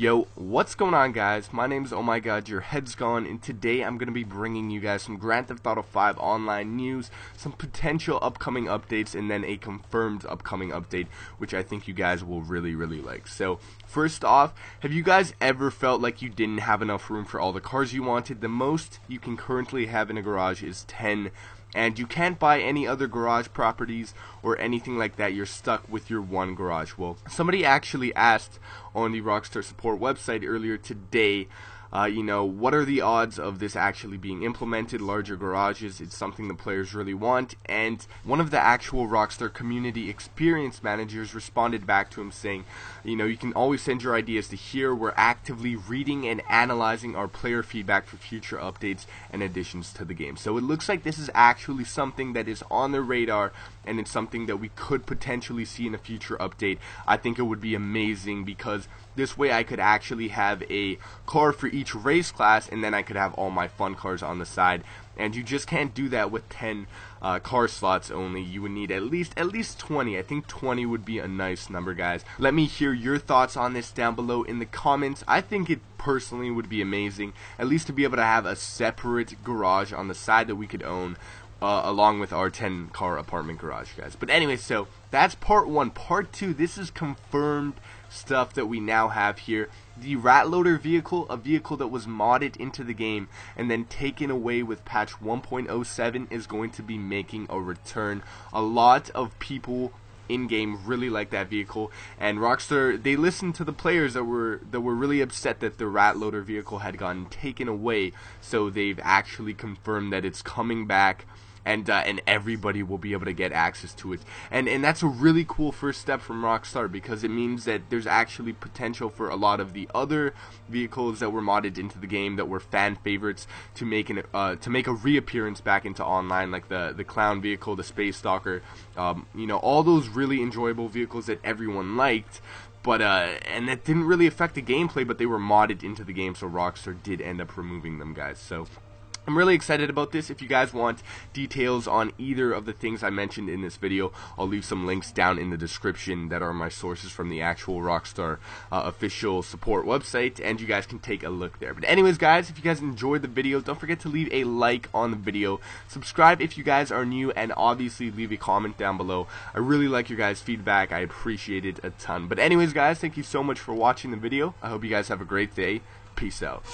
Yo, what's going on guys? My name is Oh My God, your head's gone, and today I'm going to be bringing you guys some Grand Theft Auto 5 online news, some potential upcoming updates, and then a confirmed upcoming update, which I think you guys will really, really like. So, first off, have you guys ever felt like you didn't have enough room for all the cars you wanted? The most you can currently have in a garage is 10 and you can't buy any other garage properties or anything like that. You're stuck with your one garage. Well, somebody actually asked on the Rockstar support website earlier today uh, you know, what are the odds of this actually being implemented? Larger garages, it's something the players really want. And one of the actual Rockstar community experience managers responded back to him saying, you know, you can always send your ideas to here. We're actively reading and analyzing our player feedback for future updates and additions to the game. So it looks like this is actually something that is on the radar and it's something that we could potentially see in a future update. I think it would be amazing because this way I could actually have a car for each race class and then I could have all my fun cars on the side. And you just can't do that with 10 uh, car slots only. You would need at least at least 20. I think 20 would be a nice number, guys. Let me hear your thoughts on this down below in the comments. I think it personally would be amazing, at least to be able to have a separate garage on the side that we could own uh, along with our 10 car apartment garage, guys. But anyway, so that's part one. Part two, this is confirmed stuff that we now have here. The Rat Loader vehicle, a vehicle that was modded into the game and then taken away with patch 1.07, is going to be making a return. A lot of people in game really like that vehicle and Rockstar they listened to the players that were that were really upset that the rat loader vehicle had gotten taken away so they've actually confirmed that it's coming back and uh, and everybody will be able to get access to it. And and that's a really cool first step from Rockstar because it means that there's actually potential for a lot of the other vehicles that were modded into the game that were fan favorites to make an uh, to make a reappearance back into online, like the the clown vehicle, the Space Docker, um, you know, all those really enjoyable vehicles that everyone liked but uh, and that didn't really affect the gameplay, but they were modded into the game, so Rockstar did end up removing them, guys. So I'm really excited about this. If you guys want details on either of the things I mentioned in this video, I'll leave some links down in the description that are my sources from the actual Rockstar uh, official support website, and you guys can take a look there. But anyways, guys, if you guys enjoyed the video, don't forget to leave a like on the video, subscribe if you guys are new, and obviously leave a comment down below. I really like your guys' feedback. I appreciate it a ton. But anyways, guys, thank you so much for watching the video. I hope you guys have a great day. Peace out.